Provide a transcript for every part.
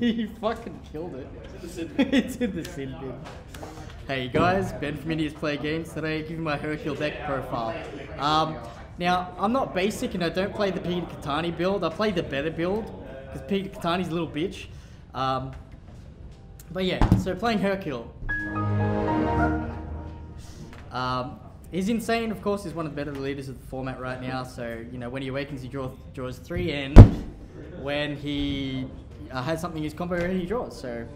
you fucking killed it. it's in the sin bin. Hey guys, Ben from Idiots Play Games. Today, giving my Hercule deck profile. Um, now, I'm not basic and I don't play the Peter Katani build. I play the better build because Peter Katani's a little bitch. Um, but yeah, so playing Hercule. Um, he's insane, of course. He's one of the better leaders of the format right now. So you know, when he awakens, he draw, draws three, and when he uh, has something in his combo, he draws. So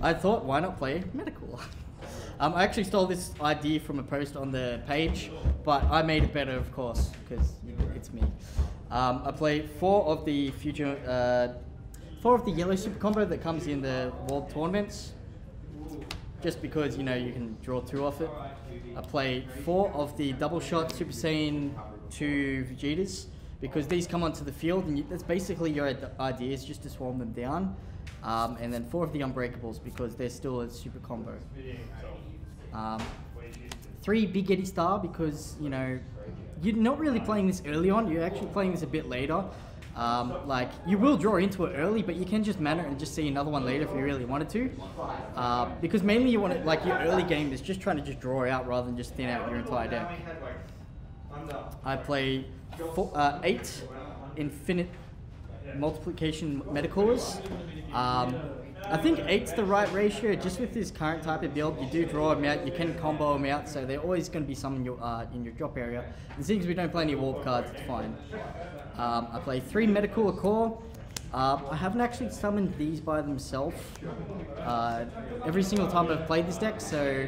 I thought, why not play Meta-Cooler? um, I actually stole this idea from a post on the page, but I made it better, of course, because it's me. Um, I play four of the future, uh, four of the yellow super combo that comes in the world tournaments just because you know you can draw two off it. I play four of the double shot Super Saiyan 2 Vegetas because these come onto the field and you, that's basically your idea is just to swarm them down. Um, and then four of the Unbreakables because they're still a super combo. Um, three Big Gete Star because you know you're not really playing this early on. You're actually playing this a bit later. Um, like you will draw into it early, but you can just mana and just see another one later if you really wanted to. Uh, because mainly you want to like your early game is just trying to just draw out rather than just thin out your entire deck. I play four, uh, eight infinite multiplication Meta-Coolers. Um, I think eight's the right ratio. Just with this current type of build, you do draw them out. You can combo them out, so they're always going to be some in your uh, in your drop area. And since we don't play any warp cards, it's fine. Um, I play three Meta-Cooler Core. Uh, I haven't actually summoned these by themselves uh, every single time I've played this deck, so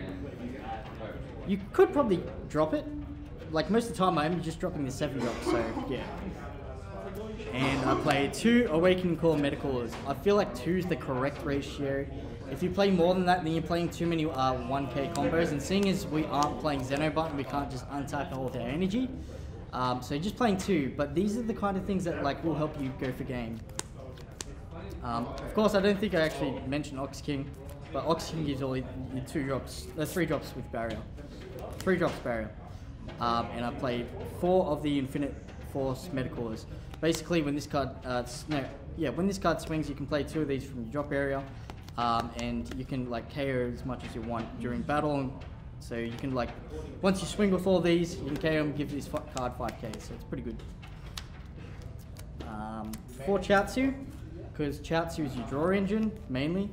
you could probably drop it. Like most of the time, I'm just dropping the seven drop, so yeah. And I play two Awakening Core Meta-Coolers. I feel like two is the correct ratio. If you play more than that, then you're playing too many uh, 1k combos. And seeing as we aren't playing Xenobot, we can't just untap all their energy. Um, so just playing two, but these are the kind of things that like will help you go for game. Um, of course, I don't think I actually mentioned Ox King, but Ox King gives all two drops, uh, three drops with barrier, three drops barrier, um, and I played four of the Infinite Force Meta-Coolers. Basically, when this card, uh, no, yeah, when this card swings, you can play two of these from your drop area, um, and you can like KO as much as you want during battle. So you can like, once you swing with all these, you can KO and give this card 5k. So it's pretty good. Um, for Chiaotzu, because Chiaotzu is your draw engine mainly.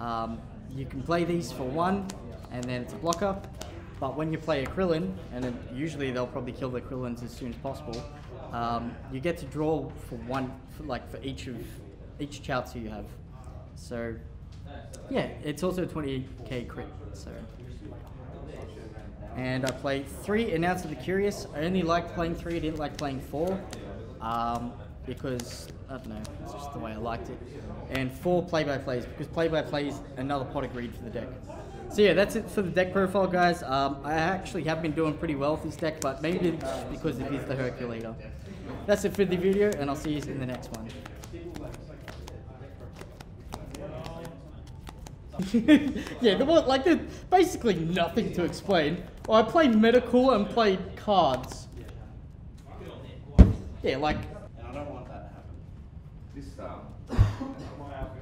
Um, you can play these for one, and then it's a blocker. But when you play a Krillin, and usually they'll probably kill the Krillins as soon as possible, um, you get to draw for one, for like for each of each Chiaotzu you have. So yeah, it's also a 20k crit. So. And I played three Announcer Ever-Curious. I only liked playing three, I didn't like playing four. Um, because, I don't know, it's just the way I liked it. And four play-by-plays, because play-by-plays another pot of greed for the deck. So yeah, that's it for the deck profile, guys. Um, I actually have been doing pretty well with this deck, but maybe it's because it is the Herculator. That's it for the video, and I'll see you in the next one. yeah, there was like there's basically nothing to explain. Well, I played Meta-Cooler and played cards. Yeah, like. And I don't want that to happen. This um,